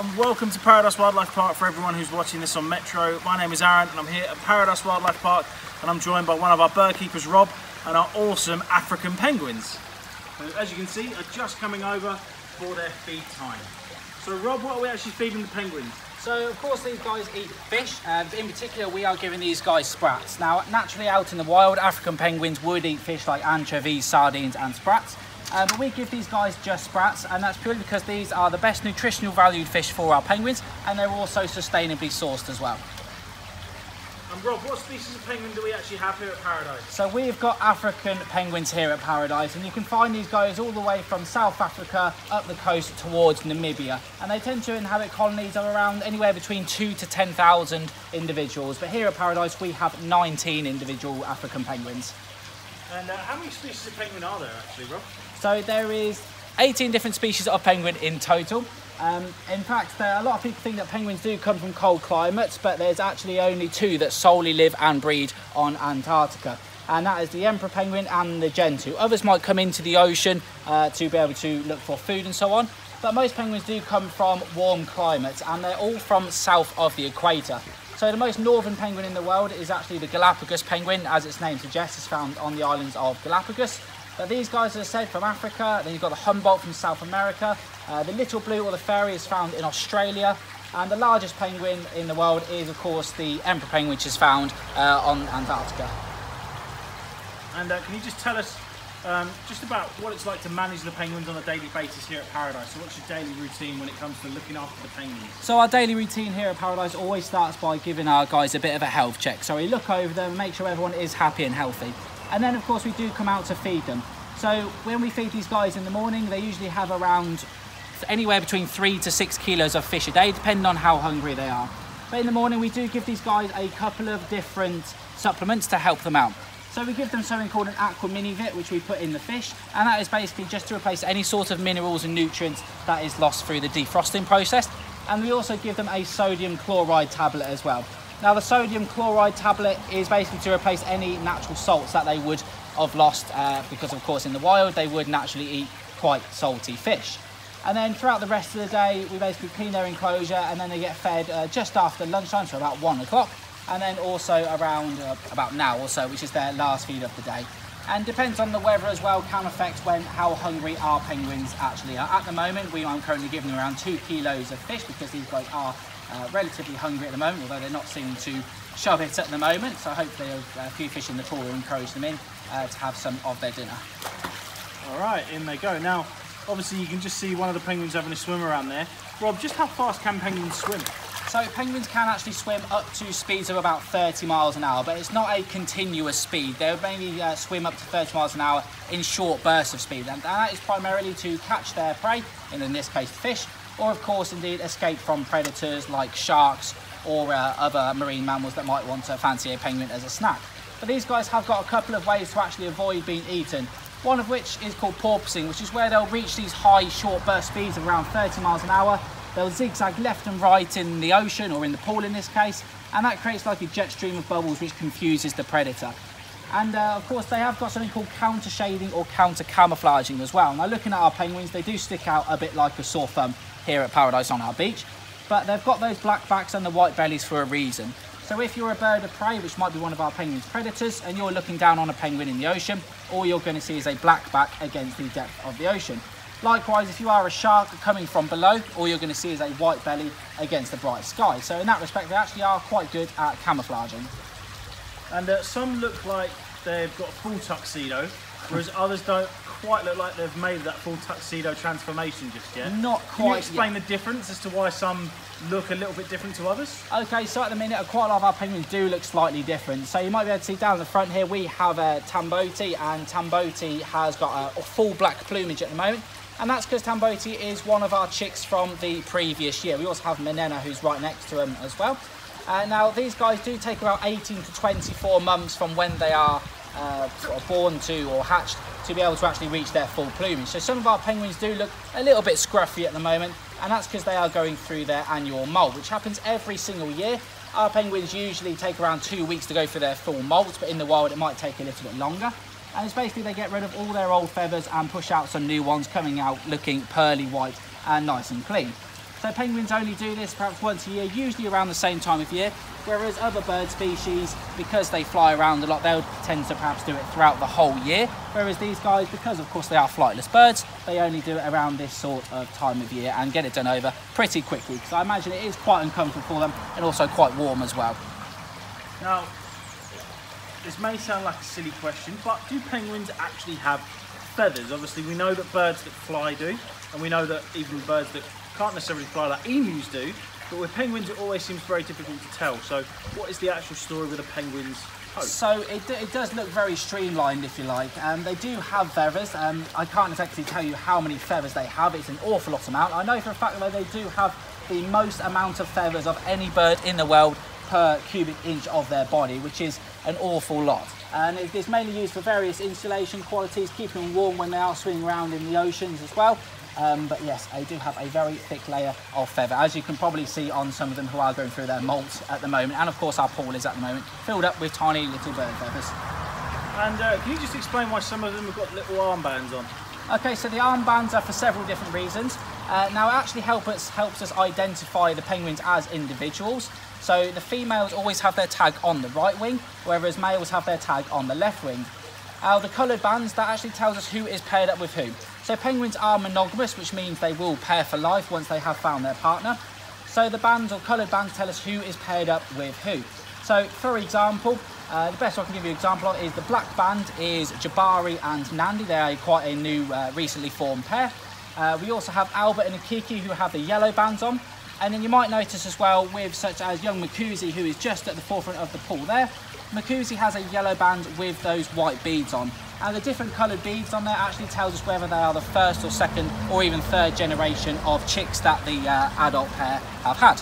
And welcome to Paradise Wildlife Park for everyone who's watching this on Metro. My name is Aaron and I'm here at Paradise Wildlife Park and I'm joined by one of our bird keepers, Rob, and our awesome African penguins. So as you can see, are just coming over for their feed time. So Rob, what are we actually feeding the penguins? So of course these guys eat fish, in particular we are giving these guys sprats. Now naturally out in the wild African penguins would eat fish like anchovies, sardines and sprats. Uh, but we give these guys just sprats and that's purely because these are the best nutritional valued fish for our penguins and they're also sustainably sourced as well. And Rob, what species of penguin do we actually have here at Paradise? So we've got African penguins here at Paradise and you can find these guys all the way from South Africa up the coast towards Namibia. And they tend to inhabit colonies of around anywhere between two to 10,000 individuals. But here at Paradise we have 19 individual African penguins. And uh, how many species of penguin are there actually, Rob? So there is 18 different species of penguin in total. Um, in fact, there, a lot of people think that penguins do come from cold climates, but there's actually only two that solely live and breed on Antarctica. And that is the emperor penguin and the gentoo. Others might come into the ocean uh, to be able to look for food and so on. But most penguins do come from warm climates and they're all from south of the equator. So the most northern penguin in the world is actually the Galapagos penguin, as its name suggests, is found on the islands of Galapagos. But these guys, I said, from Africa. Then you've got the Humboldt from South America. Uh, the little blue or the fairy is found in Australia. And the largest penguin in the world is, of course, the emperor penguin, which is found uh, on Antarctica. And uh, can you just tell us um, just about what it's like to manage the penguins on a daily basis here at Paradise? So what's your daily routine when it comes to looking after the penguins? So our daily routine here at Paradise always starts by giving our guys a bit of a health check. So we look over them, make sure everyone is happy and healthy. And then of course we do come out to feed them. So when we feed these guys in the morning, they usually have around anywhere between three to six kilos of fish a day, depending on how hungry they are. But in the morning, we do give these guys a couple of different supplements to help them out. So we give them something called an aqua minivit, which we put in the fish, and that is basically just to replace any sort of minerals and nutrients that is lost through the defrosting process. And we also give them a sodium chloride tablet as well. Now the sodium chloride tablet is basically to replace any natural salts that they would have lost uh, because of course in the wild they would naturally eat quite salty fish. And then throughout the rest of the day we basically clean their enclosure and then they get fed uh, just after lunchtime, so about one o'clock. And then also around uh, about now or so, which is their last feed of the day. And depends on the weather as well, can affect when how hungry our penguins actually are. At the moment, we are currently giving around two kilos of fish because these guys are uh, relatively hungry at the moment, although they're not seeming to shove it at the moment. So hopefully a few fish in the pool will encourage them in uh, to have some of their dinner. All right, in they go. Now, obviously you can just see one of the penguins having a swim around there. Rob, just how fast can penguins swim? So penguins can actually swim up to speeds of about 30 miles an hour, but it's not a continuous speed. They'll mainly uh, swim up to 30 miles an hour in short bursts of speed, and that is primarily to catch their prey, and in this case fish, or of course indeed escape from predators like sharks or uh, other marine mammals that might want to fancy a penguin as a snack. But these guys have got a couple of ways to actually avoid being eaten. One of which is called porpoising, which is where they'll reach these high short burst speeds of around 30 miles an hour. They'll zigzag left and right in the ocean or in the pool in this case, and that creates like a jet stream of bubbles which confuses the predator. And uh, of course, they have got something called counter shading or counter camouflaging as well. Now, looking at our penguins, they do stick out a bit like a sore thumb here at Paradise on our beach, but they've got those black backs and the white bellies for a reason. So if you're a bird of prey, which might be one of our penguin's predators, and you're looking down on a penguin in the ocean, all you're going to see is a black back against the depth of the ocean. Likewise, if you are a shark coming from below, all you're going to see is a white belly against the bright sky. So in that respect, they actually are quite good at camouflaging. And uh, some look like they've got a full tuxedo, whereas others don't quite look like they've made that full tuxedo transformation just yet. Not quite Can you explain yet. the difference as to why some look a little bit different to others? Okay, so at the minute, quite a lot of our penguins do look slightly different. So you might be able to see down the front here, we have a Tamboti, and Tamboti has got a, a full black plumage at the moment. And that's because Tamboti is one of our chicks from the previous year. We also have Menena, who's right next to him as well. Uh, now, these guys do take about 18 to 24 months from when they are uh, sort of born to or hatched to be able to actually reach their full plumage. So some of our penguins do look a little bit scruffy at the moment, and that's because they are going through their annual molt, which happens every single year. Our penguins usually take around two weeks to go through their full molt, but in the wild it might take a little bit longer. And it's basically they get rid of all their old feathers and push out some new ones coming out looking pearly white and nice and clean. So penguins only do this perhaps once a year, usually around the same time of year, whereas other bird species, because they fly around a lot, they'll tend to perhaps do it throughout the whole year. Whereas these guys, because of course they are flightless birds, they only do it around this sort of time of year and get it done over pretty quickly. Because I imagine it is quite uncomfortable for them and also quite warm as well. Now, this may sound like a silly question, but do penguins actually have feathers? Obviously, we know that birds that fly do, and we know that even birds that can't necessarily fly like emus do, but with penguins it always seems very difficult to tell. So what is the actual story with a penguin's coat? So it, it does look very streamlined, if you like. Um, they do have feathers. Um, I can't exactly tell you how many feathers they have. It's an awful lot amount. I know for a fact that they do have the most amount of feathers of any bird in the world per cubic inch of their body, which is an awful lot. And it is mainly used for various insulation qualities, keeping them warm when they are swimming around in the oceans as well. Um, but yes, they do have a very thick layer of feather, as you can probably see on some of them who are going through their molt at the moment. And of course our pool is at the moment filled up with tiny little bird feathers. And uh, can you just explain why some of them have got little armbands on? Okay, so the armbands are for several different reasons. Uh, now it actually help us, helps us identify the penguins as individuals. So the females always have their tag on the right wing, whereas males have their tag on the left wing. Uh, the coloured bands, that actually tells us who is paired up with who. So penguins are monogamous, which means they will pair for life once they have found their partner. So the bands or coloured bands tell us who is paired up with who. So for example, uh, the best I can give you an example of is the black band is Jabari and Nandi. They are quite a new, uh, recently formed pair. Uh, we also have Albert and Akiki who have the yellow bands on. And then you might notice as well with such as young Makuzi who is just at the forefront of the pool there. Makuzi has a yellow band with those white beads on. And the different coloured beads on there actually tells us whether they are the first or second or even third generation of chicks that the uh, adult pair have had.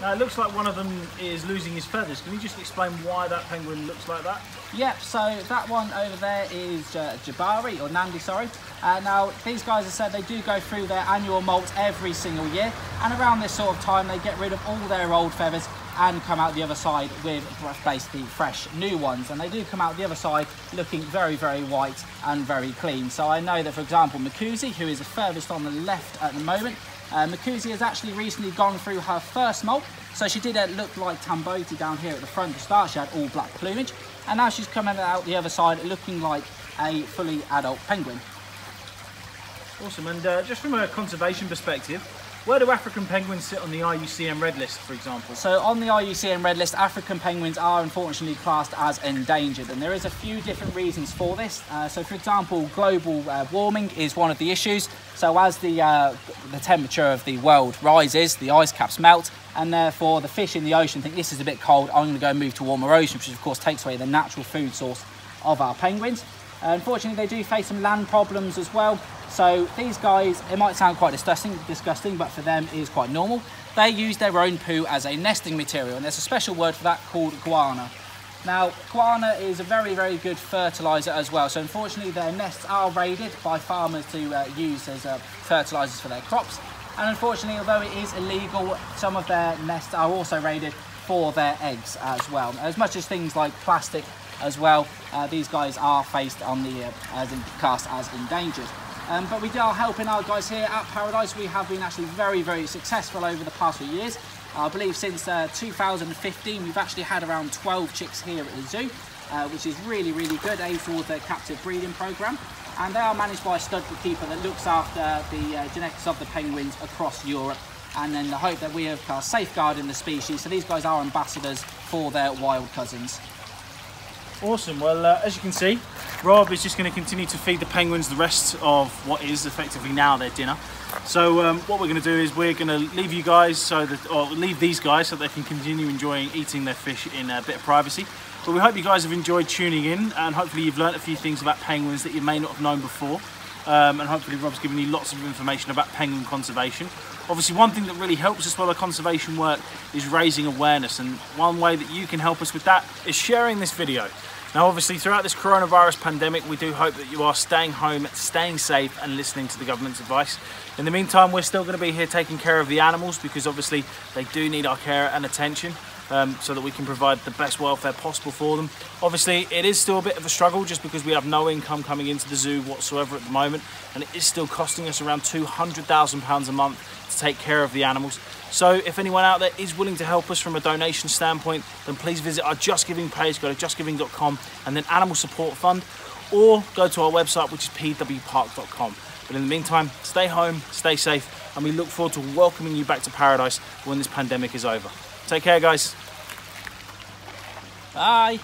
Now it looks like one of them is losing his feathers. Can you just explain why that penguin looks like that? Yep, so that one over there is uh, Jabari, or Nandi, sorry. Uh, now, these guys have said they do go through their annual molt every single year, and around this sort of time they get rid of all their old feathers and come out the other side with basically fresh new ones. And they do come out the other side looking very, very white and very clean. So I know that, for example, Makuzi, who is the furthest on the left at the moment, uh, Makuzi has actually recently gone through her first molt. So she did uh, look like Tamboti down here at the front to start. She had all black plumage. And now she's coming out the other side looking like a fully adult penguin. Awesome. And uh, just from a conservation perspective, where do African penguins sit on the IUCN Red List, for example? So on the IUCN Red List, African penguins are unfortunately classed as endangered, and there is a few different reasons for this. Uh, so for example, global uh, warming is one of the issues. So as the, uh, the temperature of the world rises, the ice caps melt, and therefore the fish in the ocean think this is a bit cold, I'm gonna go move to warmer ocean, which of course takes away the natural food source of our penguins. Uh, unfortunately, they do face some land problems as well. So these guys, it might sound quite disgusting, disgusting, but for them it is quite normal. They use their own poo as a nesting material, and there's a special word for that called guano. Now, guano is a very, very good fertiliser as well. So unfortunately, their nests are raided by farmers to uh, use as uh, fertilisers for their crops. And unfortunately, although it is illegal, some of their nests are also raided for their eggs as well. As much as things like plastic as well, uh, these guys are faced on the uh, as in, cast as endangered. Um, but we are helping our guys here at Paradise. We have been actually very, very successful over the past few years. I believe since uh, 2015, we've actually had around 12 chicks here at the zoo, uh, which is really, really good, aids towards their captive breeding program. And they are managed by a stud keeper that looks after the uh, genetics of the penguins across Europe. And then the hope that we are safeguarding the species. So these guys are ambassadors for their wild cousins. Awesome. Well, uh, as you can see, Rob is just going to continue to feed the penguins the rest of what is effectively now their dinner. So um, what we're going to do is we're going to leave you guys so that, or leave these guys so they can continue enjoying eating their fish in a bit of privacy. But we hope you guys have enjoyed tuning in and hopefully you've learnt a few things about penguins that you may not have known before. Um, and hopefully Rob's given you lots of information about penguin conservation. Obviously one thing that really helps us with our conservation work is raising awareness and one way that you can help us with that is sharing this video. Now obviously throughout this coronavirus pandemic we do hope that you are staying home, staying safe and listening to the government's advice. In the meantime we're still going to be here taking care of the animals because obviously they do need our care and attention. Um, so that we can provide the best welfare possible for them. Obviously, it is still a bit of a struggle just because we have no income coming into the zoo whatsoever at the moment, and it is still costing us around £200,000 a month to take care of the animals. So if anyone out there is willing to help us from a donation standpoint, then please visit our Just Giving page, go to justgiving.com and then Animal Support Fund, or go to our website, which is pwpark.com. But in the meantime, stay home, stay safe, and we look forward to welcoming you back to paradise when this pandemic is over. Take care, guys. Bye.